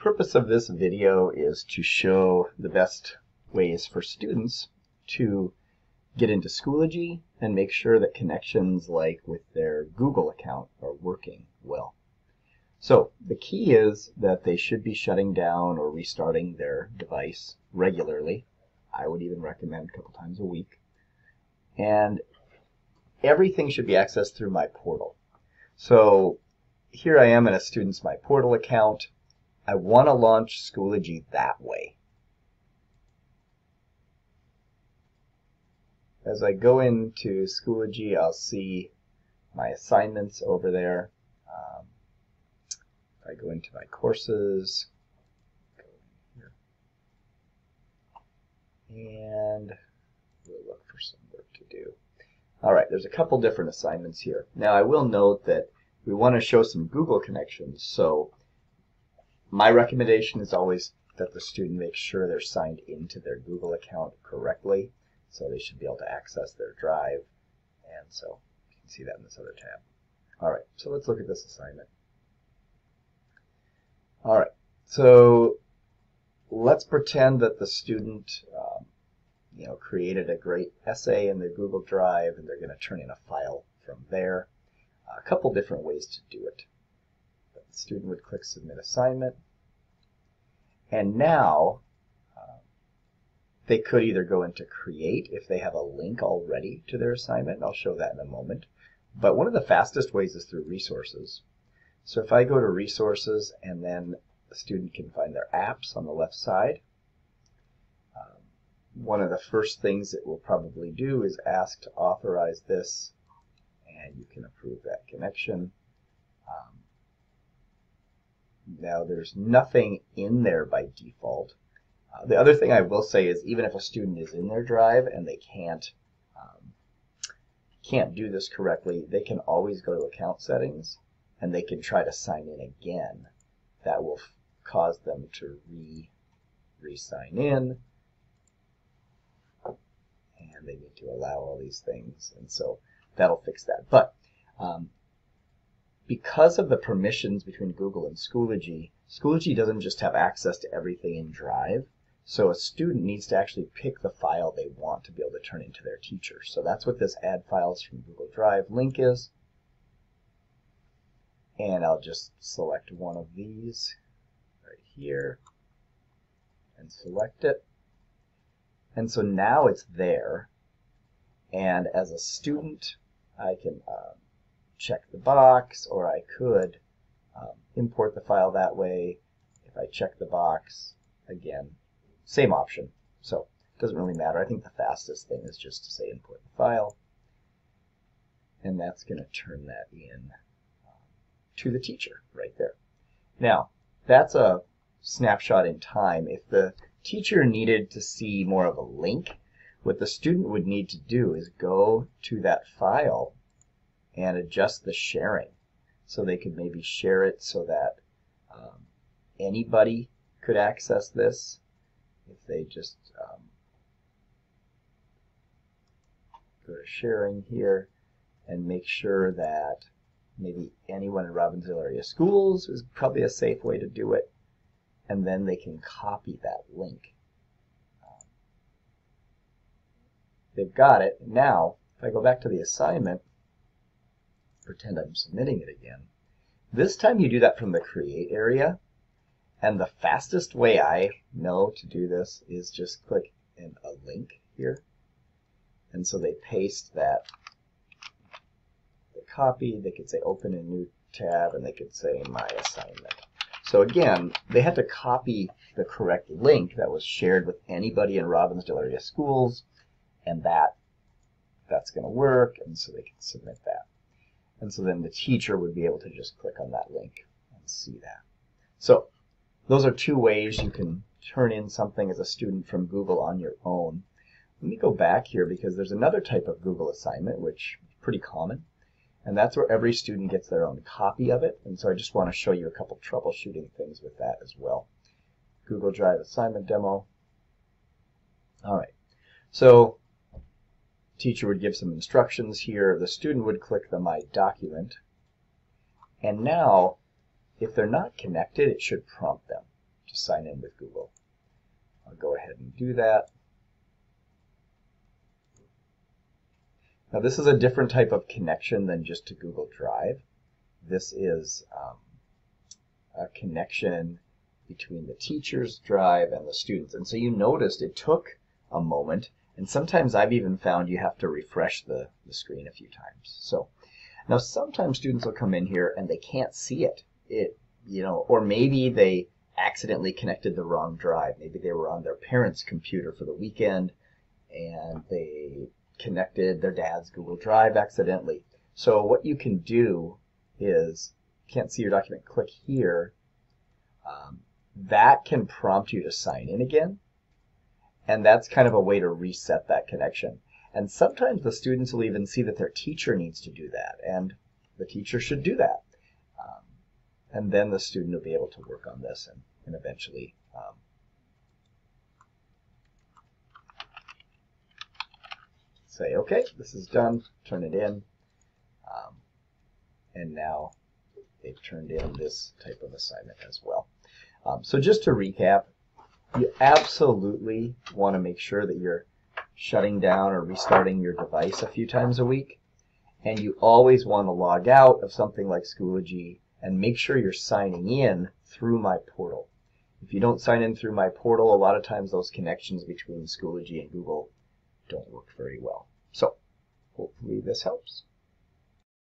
purpose of this video is to show the best ways for students to get into Schoology and make sure that connections like with their Google account are working well. So the key is that they should be shutting down or restarting their device regularly. I would even recommend a couple times a week. And everything should be accessed through my portal. So here I am in a student's My Portal account. I want to launch Schoology that way. As I go into Schoology, I'll see my assignments over there. Um, if I go into my courses, and we'll look for some work to do. All right, there's a couple different assignments here. Now I will note that we want to show some Google connections, so my recommendation is always that the student make sure they're signed into their Google account correctly. So they should be able to access their drive. And so you can see that in this other tab. All right, so let's look at this assignment. All right, so let's pretend that the student um, you know, created a great essay in their Google Drive and they're going to turn in a file from there. A couple different ways to do it the student would click Submit Assignment. And now uh, they could either go into Create if they have a link already to their assignment, and I'll show that in a moment. But one of the fastest ways is through Resources. So if I go to Resources and then the student can find their apps on the left side, um, one of the first things it will probably do is ask to authorize this, and you can approve that connection. Um, now there's nothing in there by default. Uh, the other thing I will say is even if a student is in their drive and they can't um, can't do this correctly, they can always go to account settings and they can try to sign in again. That will cause them to re re-sign in and they need to allow all these things and so that'll fix that. But um, because of the permissions between Google and Schoology, Schoology doesn't just have access to everything in Drive. So a student needs to actually pick the file they want to be able to turn into their teacher. So that's what this add files from Google Drive link is. And I'll just select one of these right here and select it. And so now it's there. And as a student, I can uh, check the box, or I could um, import the file that way. If I check the box, again, same option. So it doesn't really matter. I think the fastest thing is just to say import the file. And that's going to turn that in um, to the teacher right there. Now, that's a snapshot in time. If the teacher needed to see more of a link, what the student would need to do is go to that file and adjust the sharing. So they could maybe share it so that um, anybody could access this if they just um, go to sharing here and make sure that maybe anyone in Robbinsdale area schools is probably a safe way to do it and then they can copy that link. Um, they've got it. Now, if I go back to the assignment, pretend I'm submitting it again. This time you do that from the create area. And the fastest way I know to do this is just click in a link here. And so they paste that. They copy, they could say open a new tab, and they could say my assignment. So again, they had to copy the correct link that was shared with anybody in Robbinsdale area schools, and that that's going to work, and so they can submit that. And so then the teacher would be able to just click on that link and see that. So those are two ways you can turn in something as a student from Google on your own. Let me go back here because there's another type of Google assignment which is pretty common. And that's where every student gets their own copy of it. And so I just want to show you a couple troubleshooting things with that as well. Google Drive assignment demo. All right. So teacher would give some instructions here. The student would click the My Document. And now, if they're not connected, it should prompt them. to sign in with Google. I'll go ahead and do that. Now this is a different type of connection than just to Google Drive. This is um, a connection between the teacher's drive and the students. And so you noticed it took a moment, and sometimes I've even found you have to refresh the, the screen a few times. So now sometimes students will come in here and they can't see it. It you know, or maybe they accidentally connected the wrong drive. Maybe they were on their parents' computer for the weekend and they connected their dad's Google Drive accidentally. So what you can do is, can't see your document, click here. Um, that can prompt you to sign in again. And that's kind of a way to reset that connection. And sometimes the students will even see that their teacher needs to do that, and the teacher should do that. Um, and then the student will be able to work on this and, and eventually um, say, okay, this is done, turn it in, um, and now they've turned in this type of assignment as well. Um, so just to recap, you absolutely want to make sure that you're shutting down or restarting your device a few times a week. And you always want to log out of something like Schoology and make sure you're signing in through my portal. If you don't sign in through my portal, a lot of times those connections between Schoology and Google don't work very well. So hopefully this helps.